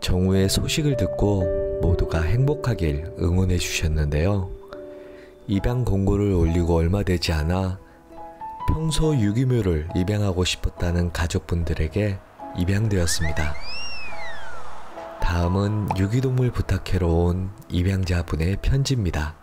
정우의 소식을 듣고 모두가 행복하길 응원해 주셨는데요. 입양 공고를 올리고 얼마 되지 않아 평소 유기묘를 입양하고 싶었다는 가족분들에게 입양되었습니다. 다음은 유기동물 부탁해로 온 입양자분의 편지입니다.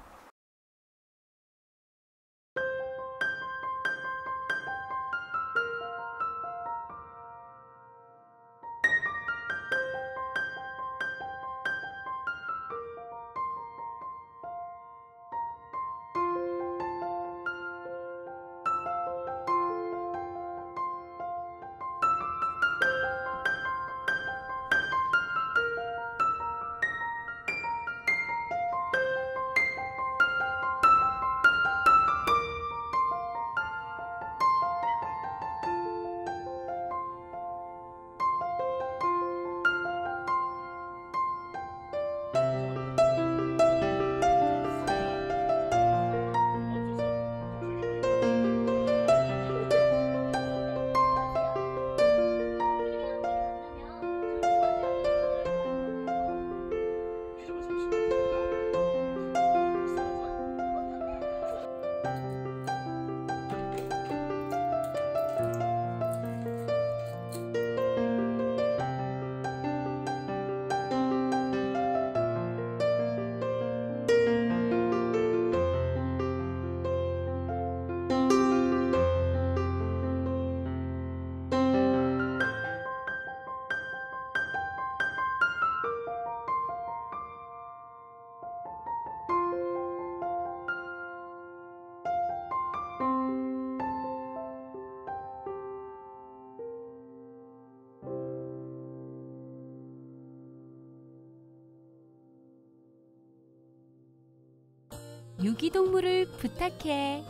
유기동물을 부탁해.